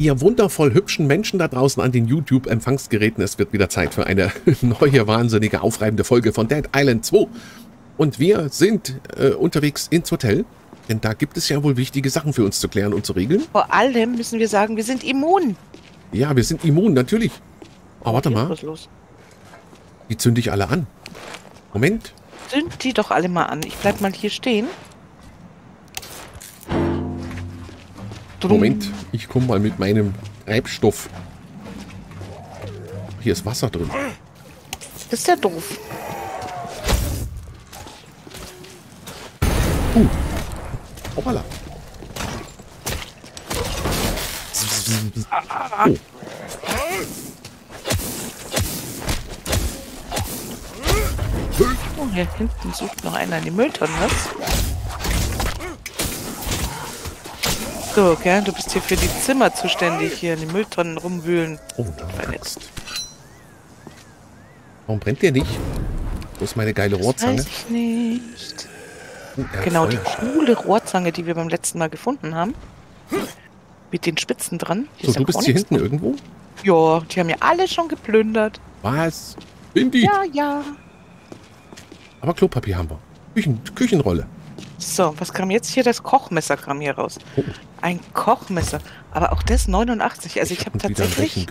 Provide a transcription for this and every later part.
Ihr wundervoll hübschen Menschen da draußen an den YouTube-Empfangsgeräten, es wird wieder Zeit für eine neue, wahnsinnige, aufreibende Folge von Dead Island 2. Und wir sind äh, unterwegs ins Hotel, denn da gibt es ja wohl wichtige Sachen für uns zu klären und zu regeln. Vor allem müssen wir sagen, wir sind immun. Ja, wir sind immun, natürlich. Aber warte mal, Was ist los? die zünde ich alle an. Moment, Zünd die doch alle mal an. Ich bleib mal hier stehen. Drum. Moment, ich komme mal mit meinem Treibstoff. Hier ist Wasser drin. Das ist ja doof. Hoppala. Ah, Oh. Oh, hier hinten sucht noch einer in die Mülltonne, was? So, gell, du bist hier für die Zimmer zuständig, hier in die Mülltonnen rumwühlen. Oh, eine Axt. Warum brennt der nicht? Wo ist meine geile Rohrzange? Weiß ich nicht. Oh, Genau, die coole Rohrzange, die wir beim letzten Mal gefunden haben. Mit den Spitzen dran. Hier So, ist du bist hier hinten irgendwo? dran. Ja, die haben ja alle schon geplündert. Was? Bin die? Ja, ja. Aber Klopapier haben wir. Küchen, Küchenrolle. So, was kam jetzt hier? Das Kochmesser kam hier raus. Oh. Ein Kochmesser. Aber auch das 89. Also ich, habe hab tatsächlich,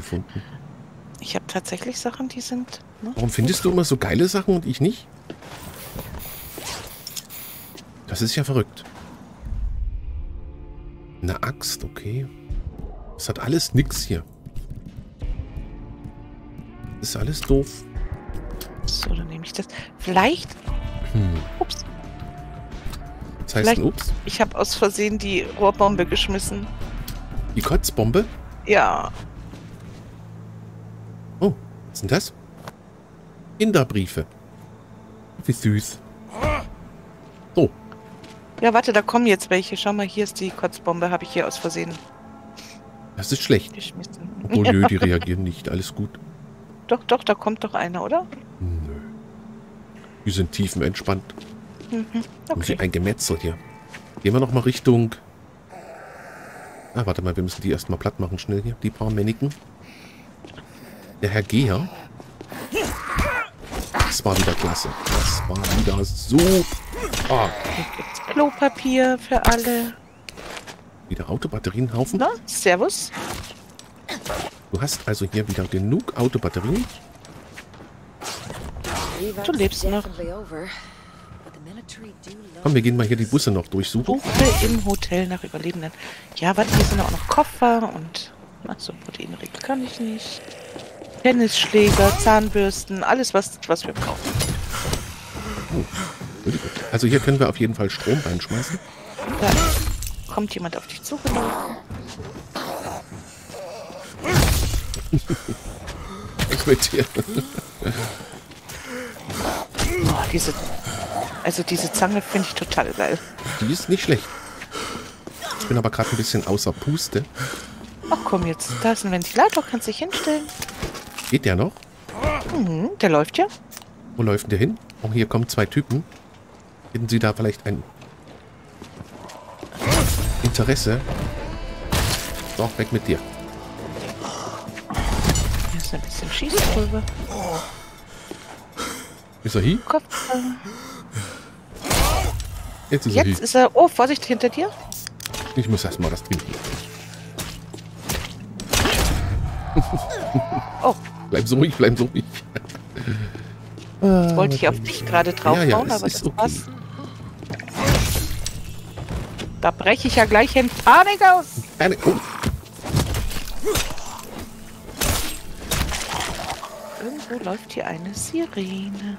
ich habe tatsächlich Sachen, die sind. Ne? Warum findest du immer so geile Sachen und ich nicht? Das ist ja verrückt. Eine Axt, okay. Das hat alles nix hier. Das ist alles doof. So, dann nehme ich das. Vielleicht. Hm. Ups. Das heißt, Vielleicht- ups, Ich habe aus Versehen die Rohrbombe geschmissen. die Kotzbombe. Ja. Oh, was ist denn das? Kinderbriefe. Wie süß. So, Ja, warte, da kommen jetzt welche. Schau mal, hier ist die Kotzbombe. Habe ich hier aus Versehen das ist schlecht. geschmissen. Obwohl, nö, die reagieren nicht. Alles gut. Doch, doch, da kommt doch einer, oder? Nö. Die sind tiefenentspannt. Mhm. Okay. ein Gemetzel hier. Gehen wir nochmal Richtung... Ah, warte mal, wir müssen die erstmal platt machen, schnell hier. Die paar Männchen. Der Herr Geher. Das war wieder klasse. Das war wieder so... Ah, Hier gibt's Klopapier für alle. wieder Autobatterienhaufen. Na, Servus. Du hast also hier wieder genug Autobatterien. Du lebst noch. Komm, wir gehen mal hier die Busse noch durchsuchen. Suche im Hotel nach Überlebenden. Ja, warte, hier sind auch noch Koffer und. Achso, Proteinriegel kann ich nicht. Tennisschläger, Zahnbürsten, alles, was, was wir brauchen. Also hier können wir auf jeden Fall Strom reinschmeißen. Da kommt jemand auf dich zugelaufen. Ich mit dir. Oh, diese. Also diese Zange finde ich total geil. Die ist nicht schlecht. Ich bin aber gerade ein bisschen außer Puste. Ach komm jetzt, da ist ein Ventilator, kannst dich hinstellen. Geht der noch? Mhm, der läuft ja. Wo läuft denn der hin? Oh, hier kommen zwei Typen. Hätten Sie da vielleicht ein Interesse? Doch, weg mit dir. Hier ist ein bisschen Schießpulver. Ist er hier? Kopf. Jetzt ist er Jetzt ist er. Oh, Vorsicht hinter dir. Ich muss erstmal das trinken. Oh, Bleib so ruhig, bleib so ruhig. jetzt wollte ich auf dich gerade draufhauen, Ja, ja, aber das okay. passt. Da breche ich ja gleich in Panik aus. Eine, oh, Irgendwo läuft hier eine Sirene.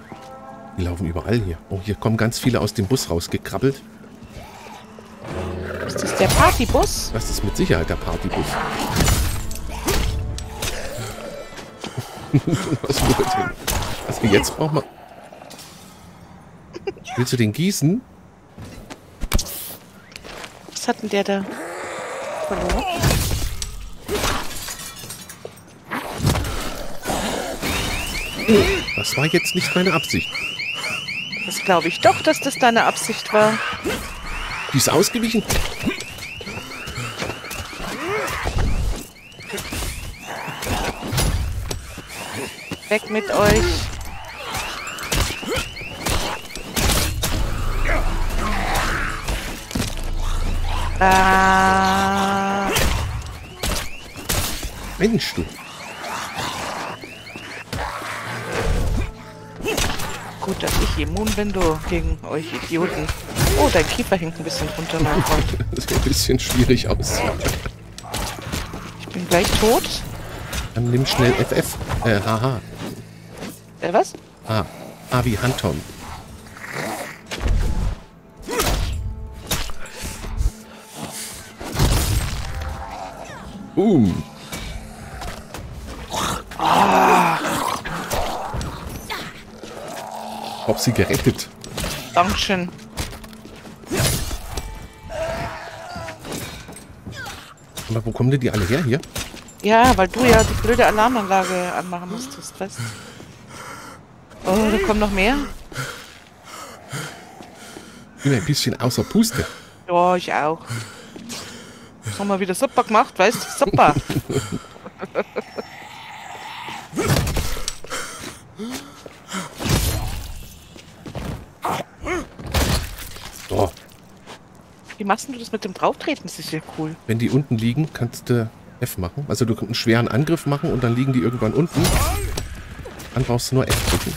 Die laufen überall hier. Oh, hier kommen ganz viele aus dem Bus rausgekrabbelt. Ist das der Partybus? Das ist mit Sicherheit der Partybus. Was wollt ihr? Also jetzt brauchen wir... Willst du den gießen? Was hat denn der da verloren? Das war jetzt nicht meine Absicht glaube ich doch, dass das deine Absicht war. Die ist ausgewichen. Weg mit euch. Ah. Mensch, du. Gut, dass ich immun bin, du, gegen euch Idioten. Oh, dein Kiefer hängt ein bisschen runter, mein Freund. Das sieht ein bisschen schwierig aus. Ich bin gleich tot. Dann nimm schnell FF. Äh, haha. Äh, was? Ah. Ah, wie Hanton. Boom. Hab sie gerettet. Dankeschön. Aber wo kommen denn die alle her hier? Ja, weil du ja die blöde Alarmanlage anmachen musstest, weißt? Oh, da kommen noch mehr? Bin ein bisschen außer Puste. Ja, ich auch. Das haben wir wieder super gemacht, weißt du? Super. machst du das mit dem Drauftreten? Das ist ja cool. wenn die unten liegen, kannst du F machen. Also du kannst einen schweren Angriff machen und dann liegen die irgendwann unten. Dann brauchst du nur F drücken.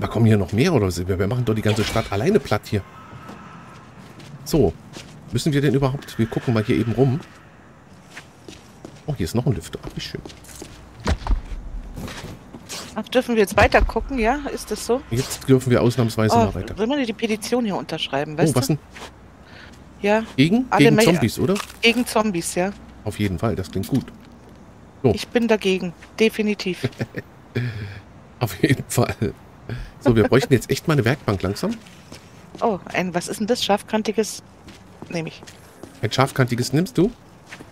Mal, kommen hier noch mehr oder so? Wir machen doch die ganze Stadt alleine platt hier. So. Müssen wir denn überhaupt... Wir gucken mal hier eben rum. Oh, hier ist noch ein Lüfter. Ach, wie schön. Ach, dürfen wir jetzt weiter gucken, ja? Ist das so? Jetzt dürfen wir ausnahmsweise Oh, mal weiter. sollen wir die Petition hier unterschreiben, weißt Oh, was denn? Ja, Gegen? Alle Gegen Zombies, oder? gegen Zombies, ja. Auf jeden Fall, das klingt gut. Ich bin dagegen, definitiv. Auf jeden Fall. So, wir bräuchten jetzt echt mal eine Werkbank langsam. Oh, ein, was ist denn das? Scharfkantiges? Nehme ich. Ein scharfkantiges nimmst du?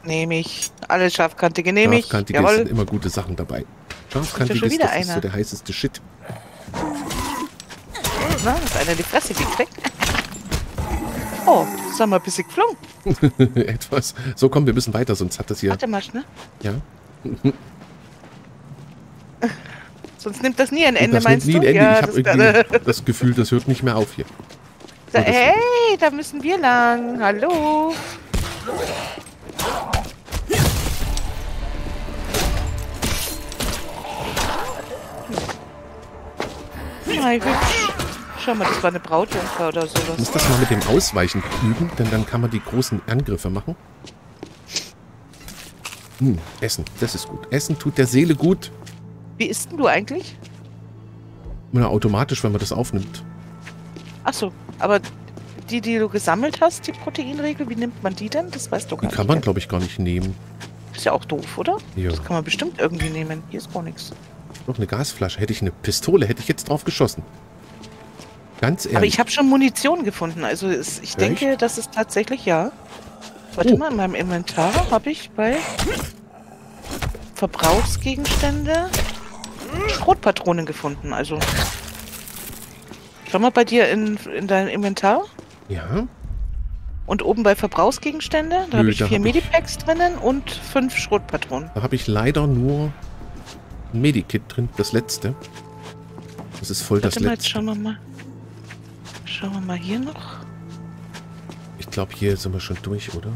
Nehme ich. Alle Scharfkantige nehme ich. Scharfkantige sind immer gute Sachen dabei. Schon Scharfkantiges, wieder das ist so der heißeste Shit. Na, ist einer die Fresse gekriegt. Oh, sag mal, ein bisschen geflogen. Etwas. So, komm, wir müssen weiter, sonst hat das hier... Warte mal, ne? Ja? Sonst nimmt das nie ein Ende, das nimmt meinst nie du? ein Ende. Ja, ich habe das, irgendwie das Gefühl, das hört nicht mehr auf hier. da, das- hey, da müssen wir lang. Hallo. Hi, hübsch. Schau mal, das war eine Brautjungfer oder Ich muss sowas. das mal mit dem Ausweichen üben, denn dann kann man die großen Angriffe machen. Hm, Essen, das ist gut. Essen tut der Seele gut. Wie isst denn du eigentlich? Na, automatisch, wenn man das aufnimmt. Achso, aber die, die du gesammelt hast, die Proteinregel, wie nimmt man die denn? Das weißt du Die gar nicht. kann man, glaube ich, gar nicht nehmen. Ist ja auch doof, oder? Ja. Das kann man bestimmt irgendwie nehmen. Hier ist gar nichts. Doch eine Gasflasche. Hätte ich eine Pistole, hätte ich jetzt drauf geschossen. Ganz ehrlich. Aber ich habe schon Munition gefunden. Also es, ich denke, das ist tatsächlich ja. Warte Oh. mal, in meinem Inventar habe ich bei Verbrauchsgegenstände Schrotpatronen gefunden. Also schau mal bei dir in, in dein Inventar ja, und oben bei Verbrauchsgegenstände. Da habe ich vier hab Medipacks drinnen und fünf Schrotpatronen. da habe ich leider nur ein Medikit drin. Das letzte. Das ist voll das Warte mal, jetzt letzte. schauen wir mal. Schauen wir mal hier noch. Ich glaube, hier sind wir schon durch, oder?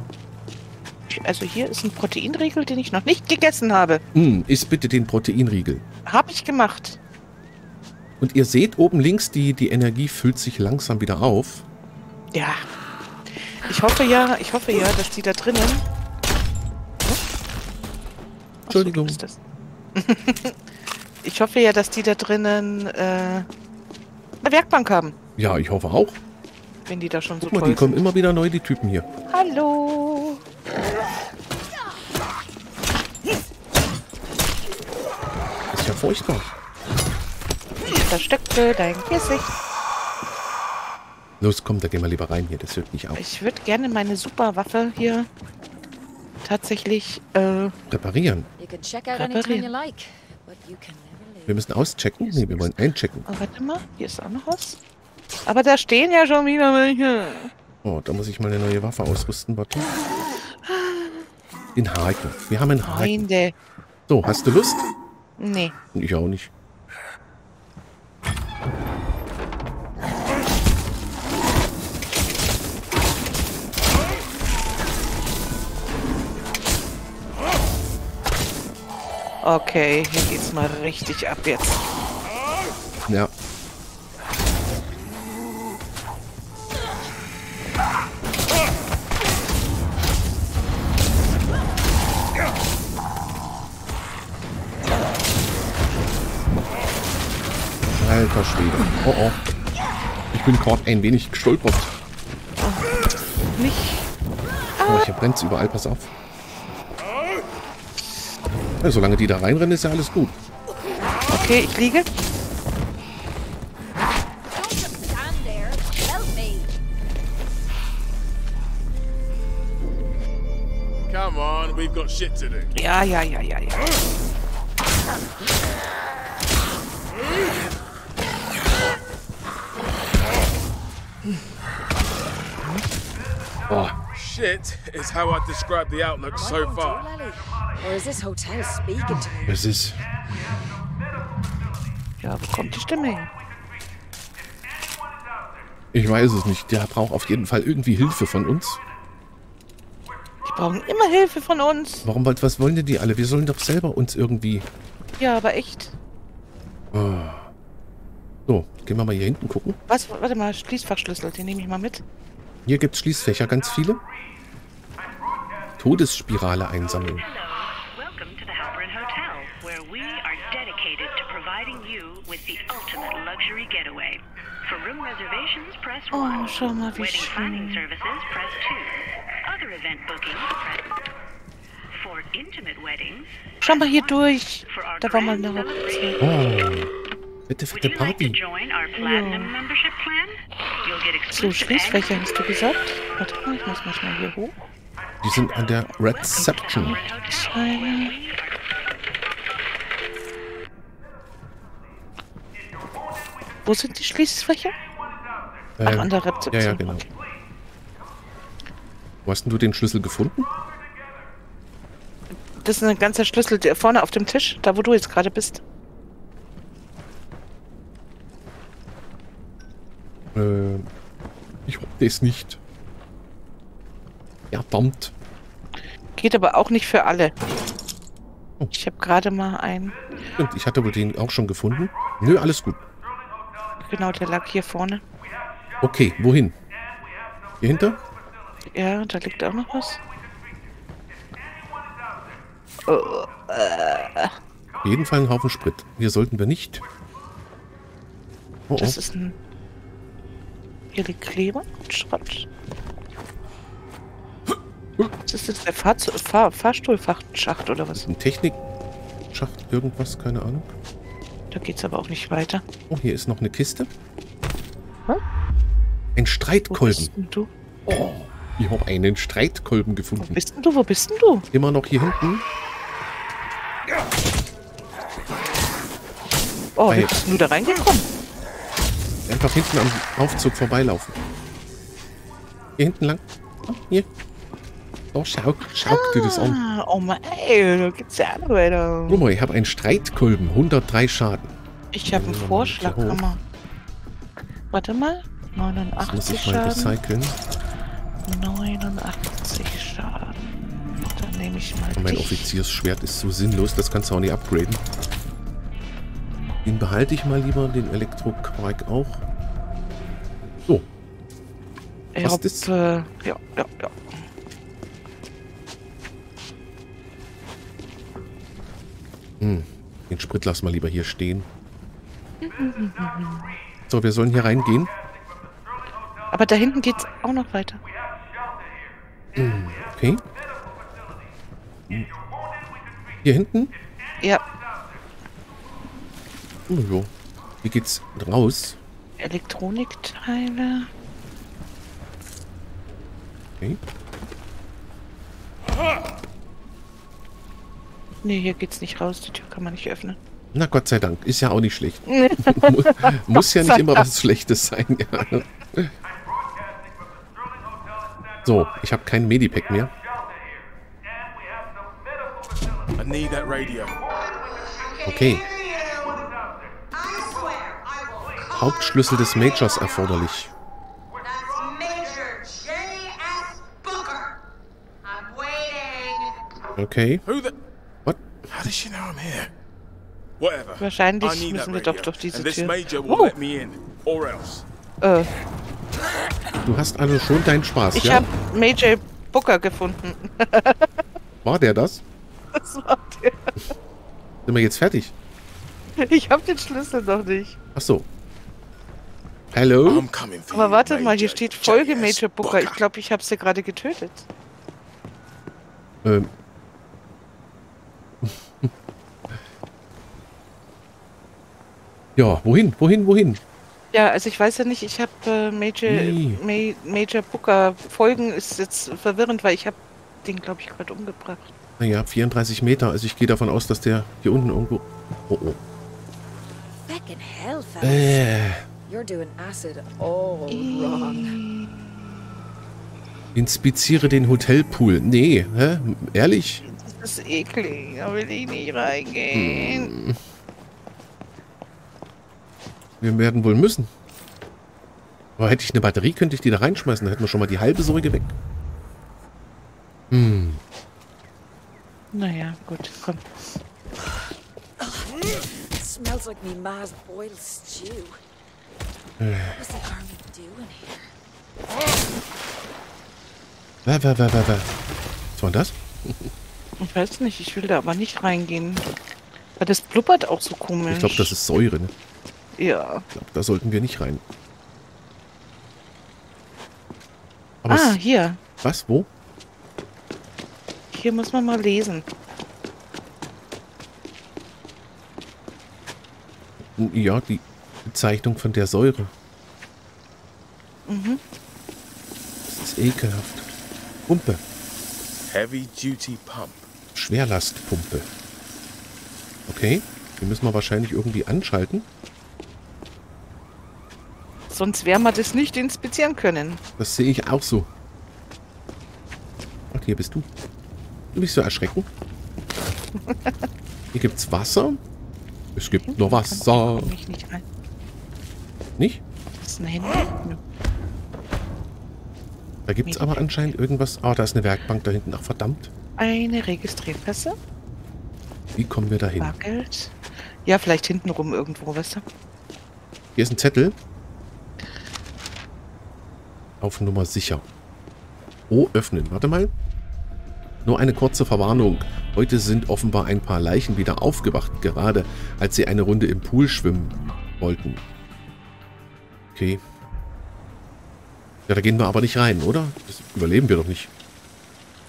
Also hier ist ein Proteinriegel, den ich noch nicht gegessen habe. Hm, isst bitte den Proteinriegel. Habe ich gemacht. Und ihr seht oben links, die, die Energie füllt sich langsam wieder auf. Ja. Ich hoffe ja, ich hoffe ja, dass die da drinnen. So, Entschuldigung. das. ich hoffe ja, dass die da drinnen äh, eine Werkbank haben, Ja, ich hoffe auch. wenn die da schon so Guck mal, toll die kommen sind. immer wieder neu, die Typen hier. Hallo. Ist ja furchtbar. Versteckte dein Gesicht. Los, komm, da gehen wir lieber rein hier. Das hört nicht auf. Ich würde gerne meine Superwaffe hier tatsächlich äh, Reparieren. Reparieren. Wir müssen auschecken. Nee, wir wollen einchecken. Oh, warte mal, hier ist auch noch was. Aber da stehen ja schon wieder welche. Oh, da muss ich mal eine neue Waffe ausrüsten. Warte. In Haken. Wir haben einen Haken. Freunde. So, hast du Lust? Nee. Ich auch nicht. Okay, hier geht's mal richtig ab jetzt. Ja. Alter Schwede. Oh oh. Ich bin gerade ein wenig gestolpert. Nicht. Oh, hier brennt's überall, pass auf. Ja, solange die da reinrennen, ist ja alles gut. Okay, ich liege. Don't just stand there. Help me. Come on, we've got shit to do. Ja, ja, ja, ja, ja. Oh, Shit is how I describe the outlook so far. Es ist... Ja, wo kommt die Stimme hin? Ich weiß es nicht. Der braucht auf jeden Fall irgendwie Hilfe von uns. Die brauchen immer Hilfe von uns. Warum, wollt- was wollen denn die alle? Wir sollen doch selber uns irgendwie... Ja, aber echt. So, gehen wir mal hier hinten gucken. Was? Warte mal, Schließfachschlüssel, den nehme ich mal mit. Hier gibt es Schließfächer, ganz viele. Todesspirale einsammeln. Providing you with the ultimate luxury getaway. For room reservations, press Oh, 1. schau mal, wie Wedding planning services, press 2. Other event bookings, press For intimate weddings, Schau mal hier durch. for our Da war mal eine Hochzeit. Oh, fette, Would fette you like to Party. join our platinum membership plan? You'll get So, exclusive Schließfächer access hast du gesagt? Warte mal, ich muss mal schnell hier hoch. Die sind an der Reception. Halperin Wo sind die Schließfächer? Ach, Ähm, an der Rezeption. ja, ja, genau. Okay. Wo hast denn du den Schlüssel gefunden? Das ist ein ganzer Schlüssel der vorne auf dem Tisch, da wo du jetzt gerade bist. Äh, ich hab das nicht. Ja, verdammt. Geht aber auch nicht für alle. Oh. Ich habe gerade mal einen. Stimmt, ich hatte wohl den auch schon gefunden. Nö, alles gut. Genau, der lag hier vorne. Okay, wohin? Hier hinter? Ja, da liegt auch noch was. Auf jeden Fall ein Haufen Sprit. Hier sollten wir nicht. Oh, oh. Das ist ein. Hier liegt Kleber und Schrott. Das ist jetzt der Fahrz Fahr Fahrstuhlfachtschacht oder was? Ein Technikschacht, irgendwas, keine Ahnung. Da geht's aber auch nicht weiter. Oh, hier ist noch eine Kiste. Hä? Ein Wo Streitkolben. bist denn du? Ich habe einen Streitkolben Wo gefunden. bist denn du? Wo bist denn du? Immer noch hier hinten. Oh, Hey. wie bist du da reingekommen? Einfach hinten am Aufzug vorbeilaufen. Hier hinten lang. Oh, hier. So, schau, schau dir das an. Ah, oh Mann, ey, da geht's ja alle weiter. Guck mal, ich habe einen Streitkolben. 103 Schaden. Ich habe einen Ja, Vorschlag. Hammer. Warte mal. Das muss 89 ich mal Schaden. recyceln. 89 Schaden. Dann nehme ich mal Und mein dich. Offiziersschwert ist so sinnlos, das kannst du auch nicht upgraden. Den behalte ich mal lieber, den Elektroquark auch. So, was ist- äh, ja, ja, ja. Den Sprit lassen wir lieber hier stehen. So, wir sollen hier reingehen. Aber da hinten geht's auch noch weiter. Okay. Hier hinten? Ja, Oh, jo. Hier geht's raus. Elektronikteile. Okay. Nee, hier geht's nicht raus. Die Tür kann man nicht öffnen. Na Gott sei Dank, ist ja auch nicht schlecht. Mu- Muss ja nicht immer was Schlechtes sein. Ja. So, ich habe kein Medipack mehr. Okay. Hauptschlüssel des Majors erforderlich. Okay. How does she know I'm here? Whatever. Wahrscheinlich I need müssen wir that doch durch diese Tür. major will Oh. let me in, or else. Äh, Du hast also schon deinen Spaß, ich ja? habe Major Booker gefunden. War der das? Das war der. Sind wir jetzt fertig? Ich habe den Schlüssel noch nicht. Ach so. Hallo? I'm coming for Aber you, warte mal, hier steht Folge. Major Booker. Ich glaube, ich habe sie gerade getötet. Ähm. Ja, wohin? Wohin? Wohin? Ja, also ich weiß ja nicht, ich habe äh, Major, Nee. Ma Major Booker Folgen ist jetzt verwirrend, weil ich habe den, glaube ich, gerade umgebracht. Naja, 34 Meter. Also ich gehe davon aus, dass der hier unten irgendwo... Oh, oh. Feckin' hell, fellas. Äh, You're doing acid all wrong. inspiziere den Hotelpool. Nee, hä? Ehrlich? Das ist eklig, da will ich nicht reingehen. Wir werden wohl müssen. Aber hätte ich eine Batterie, könnte ich die da reinschmeißen. Dann hätten wir schon mal die halbe Säure weg. Hm. Naja, gut, komm. It smells like me ma's boiled stew. What's the army doing here? Wer, wer, wer, wer, wer? Was war denn das? Ich weiß nicht, ich will da aber nicht reingehen. Weil das blubbert auch so komisch. Ich glaube, das ist Säure. Ne? Ja. Ich glaube, da sollten wir nicht rein. Aber Ah, es, hier. was? Wo? Hier muss man mal lesen. Ja, die Bezeichnung von der Säure. Mhm. Das ist ekelhaft. Pumpe. Heavy duty pump. Schwerlastpumpe. Okay. Die müssen wir wahrscheinlich irgendwie anschalten. Sonst werden wir das nicht inspizieren können. Das sehe ich auch so. Ach, hier bist du. Du bist so erschrecken. Hier gibt's Wasser. Es gibt noch Wasser. Ich nicht rein. Nicht? Das ist ein Handy. Da gibt's aber anscheinend irgendwas. Ah, da ist eine Werkbank da hinten. Ach, verdammt. Eine Registrierpässe. Wie kommen wir da hin? Bargeld. Ja, vielleicht hinten rum irgendwo, weißt du? Hier ist ein Zettel. Auf Nummer sicher. Oh, öffnen. Warte mal. Nur eine kurze Verwarnung. Heute sind offenbar ein paar Leichen wieder aufgewacht, gerade als sie eine Runde im Pool schwimmen wollten. Okay. Ja, da gehen wir aber nicht rein, oder? Das überleben wir doch nicht.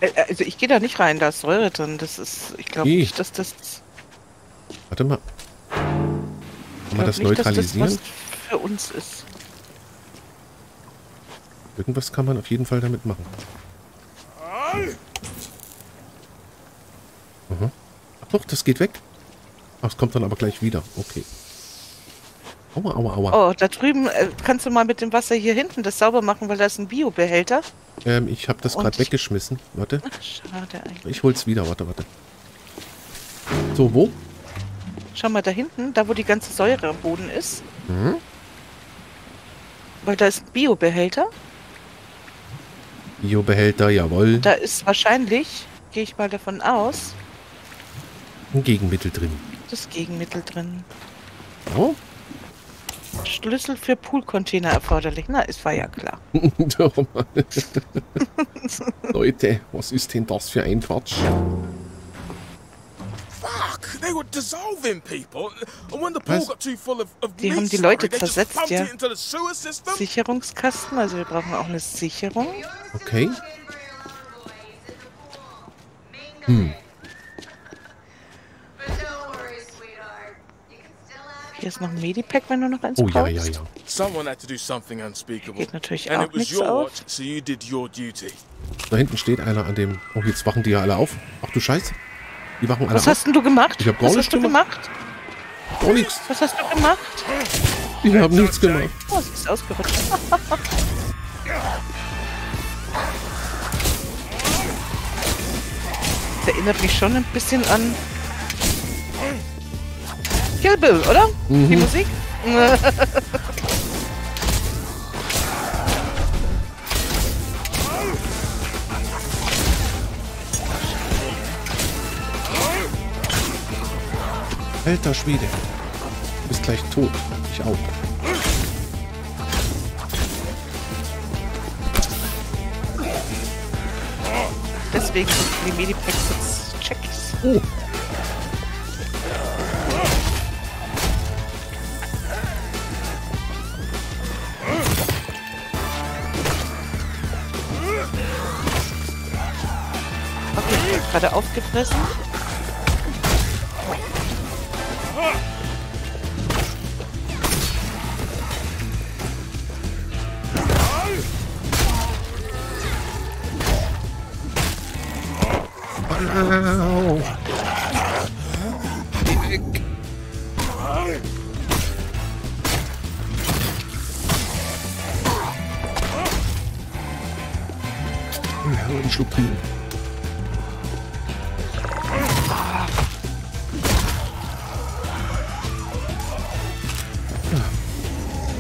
Äh, Also ich gehe da nicht rein, da ist Säure drin. Das ist, ich glaube nicht, dass das. Warte mal. Kann man das nicht, dass neutralisieren? Das was für uns ist. Irgendwas kann man auf jeden Fall damit machen. Aha. Ach doch, das geht weg. Ach, es kommt dann aber gleich wieder. Okay. Aua, aua, aua. Oh, da drüben äh, kannst du mal mit dem Wasser hier hinten das sauber machen, weil da ist ein Biobehälter. Ähm, ich habe das gerade weggeschmissen. Warte, Ach, schade eigentlich. ich hol's wieder. Warte, warte. So, wo? Schau mal da hinten, da wo die ganze Säure am Boden ist. Mhm. Weil da ist ein Biobehälter. Biobehälter, jawohl. Da ist wahrscheinlich, gehe ich mal davon aus, Ein Gegenmittel drin. das Gegenmittel drin. Oh. Schlüssel für Poolcontainer erforderlich. Na, es war ja klar. Leute, was ist denn das für ein Quatsch? Was? got too full of, of Die haben die Leute slurry, they just zersetzt, pumped ja. it into the sewer system. Sicherungskasten, also wir brauchen auch eine Sicherung. Okay. Hm. Have Hier ist noch ein Medipack, wenn du noch eins Oh brauchst. ja, ja, ja. Someone had to do something unspeakable, Geht natürlich and auch it was nichts your auf. watch, so you did your duty. Da hinten steht einer an dem... Oh, jetzt wachen die ja alle auf. Ach du Scheiße. Die wachen alle Was hast denn du gemacht? Ich hab gar Was nichts hast du gemacht. Gar nichts. Was hast du gemacht? Ich habe nichts gemacht. Oh, sie ist ausgerutscht. Das erinnert mich schon ein bisschen an Kill Bill, oder? Die Musik? Alter Schwede. Du bist gleich tot. Ich auch. Deswegen sind die Medipacks jetzt Checks. Oh. Okay, ich hab gerade aufgefressen.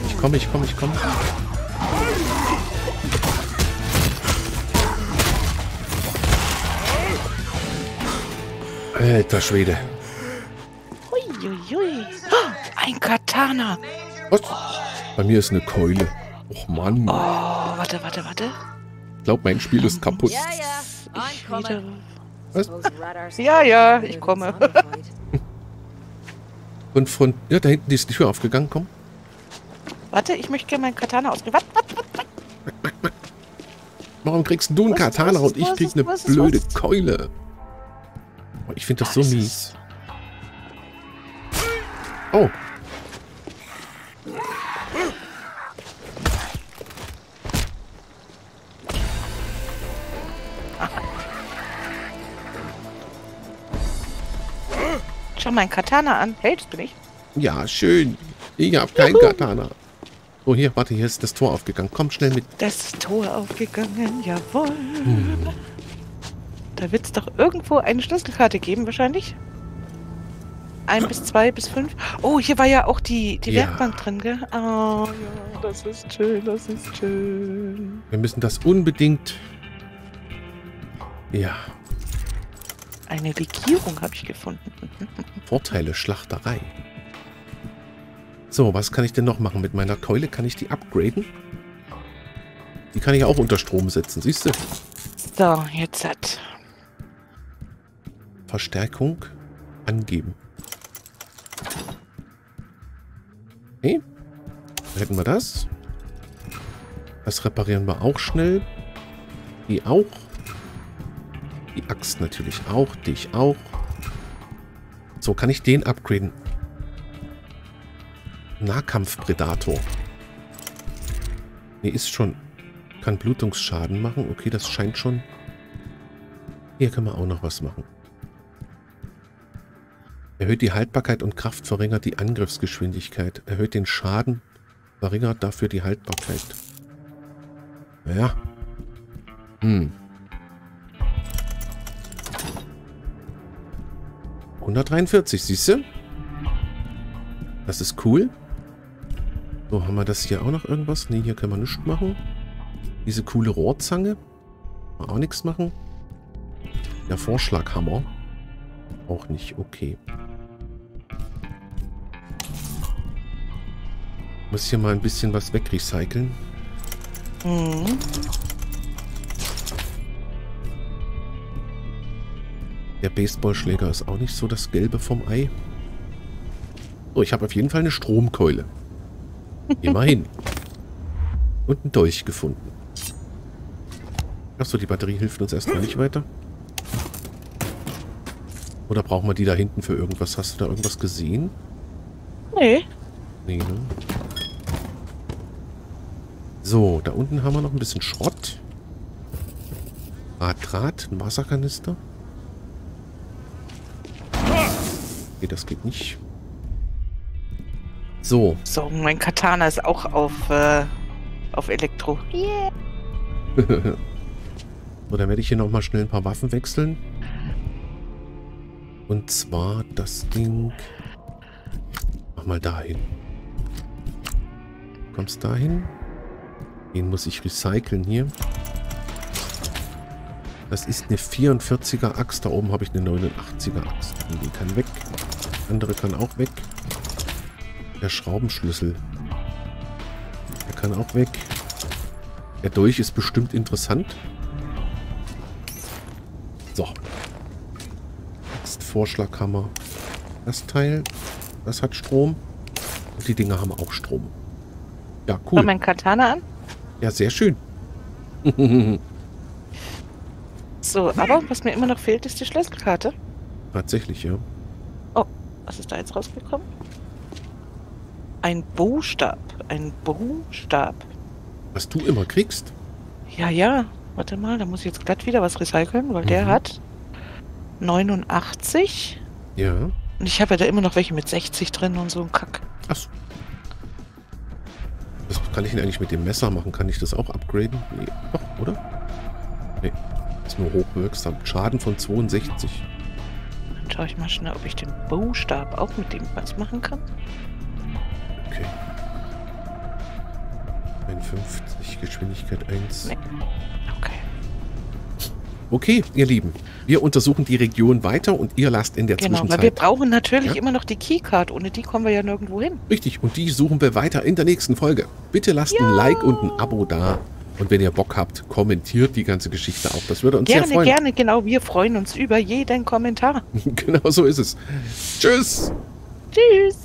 Ich komme, ich komme, ich komme. Alter Schwede. Uiuiui. Oh, ein Katana. Was? Bei mir ist eine Keule. Och Mann. Oh, warte, warte, warte. Ich glaube, mein Spiel ist kaputt. Yeah. I'm Ich wieder. Was? Ja, ja, ich komme. Und von... Ja, da hinten ist die Tür aufgegangen. Komm. Warte, ich möchte gerne meinen Katana ausgeben. Warte, warte, warte. Warum kriegst du einen Katana und ich krieg ist- eine blöde Keule? Ich finde das so Das ist- mies. Oh. Schau meinen Katana an. Hältst du nicht? Ja, schön. Ich hab keinen Katana. Oh, hier, warte, hier ist das Tor aufgegangen. Komm schnell mit. Das Tor aufgegangen, jawohl. Da wird es doch irgendwo eine Schlüsselkarte geben, wahrscheinlich. Ein bis zwei bis fünf. Oh, hier war ja auch die, die Ja. Werkbank drin, gell? Oh, ja, das ist schön, das ist schön. Wir müssen das unbedingt... Ja, Eine Legierung habe ich gefunden. Vorteile Schlachterei. So, was kann ich denn noch machen mit meiner Keule? Kann ich die upgraden? Die kann ich auch unter Strom setzen, siehst du? So, jetzt hat. Verstärkung angeben. Okay. Da hätten wir das. Das reparieren wir auch schnell. Die auch. Die Axt natürlich auch. Dich auch. So, kann ich den upgraden. Nahkampfpredator. Nee, ist schon. Kann Blutungsschaden machen. Okay, das scheint schon. Hier können wir auch noch was machen. Erhöht die Haltbarkeit und Kraft, verringert die Angriffsgeschwindigkeit. Erhöht den Schaden, verringert dafür die Haltbarkeit. Ja. Hm. 143, siehst du? Das ist cool. So, haben wir das hier auch noch irgendwas? Ne, hier können wir nichts machen. Diese coole Rohrzange. Auch nichts machen. Der Vorschlaghammer. Auch nicht, okay. Muss hier mal ein bisschen was wegrecyceln. Mhm. Der Baseballschläger ist auch nicht so das Gelbe vom Ei. So, ich habe auf jeden Fall eine Stromkeule. Immerhin. Und einen Dolch gefunden. Achso, die Batterie hilft uns erstmal nicht weiter. Oder brauchen wir die da hinten für irgendwas? Hast du da irgendwas gesehen? Nee. Nee, ne? So, da unten haben wir noch ein bisschen Schrott. Draht, Draht, ein Wasserkanister. Okay, das geht nicht. So, So, mein Katana ist auch auf, äh, auf Elektro. Yeah. so dann werde ich hier nochmal schnell ein paar Waffen wechseln. Und zwar das Ding. mal dahin. Du kommst dahin. Den muss ich recyceln hier. Das ist eine 44er Axt. Da oben habe ich eine 89er Axt. Die kann weg. Die andere kann auch weg. Der Schraubenschlüssel. Der kann auch weg. Der Dolch ist bestimmt interessant. So. Jetzt Vorschlaghammer. Das Teil, das hat Strom. Und die Dinger haben auch Strom. Ja, Cool. cool. mein Katana an. Ja, sehr schön. So, aber was mir immer noch fehlt, ist die Schlüsselkarte. Tatsächlich, ja. Oh, was ist da jetzt rausgekommen? Ein Buchstab. Ein Buchstab. Was du immer kriegst. Ja, ja. Warte mal, da muss ich jetzt glatt wieder was recyceln, weil der Mhm. hat 89. Ja. Und ich habe ja da immer noch welche mit 60 drin und so ein Kack. Achso. Kann ich denn eigentlich mit dem Messer machen? Kann ich das auch upgraden? Nee, doch, oder? Nee. Ist nur hochwirksam. Schaden von 62. Dann schaue ich mal schnell, ob ich den Buchstab auch mit dem was machen kann. Okay. 51, Geschwindigkeit 1. Nee. Okay. Ihr Lieben. Wir untersuchen die Region weiter und ihr lasst in der Genau, weil wir Zwischenzeit. brauchen natürlich Ja? immer noch die Keycard. Ohne die kommen wir ja nirgendwo hin. Richtig, und die suchen wir weiter in der nächsten Folge. Bitte lasst ein Like und ein Abo da. Und wenn ihr Bock habt, kommentiert die ganze Geschichte auch. Das würde uns Gerne, sehr freuen. gerne, genau. Wir freuen uns über jeden Kommentar. genau so ist es. Tschüss. Tschüss.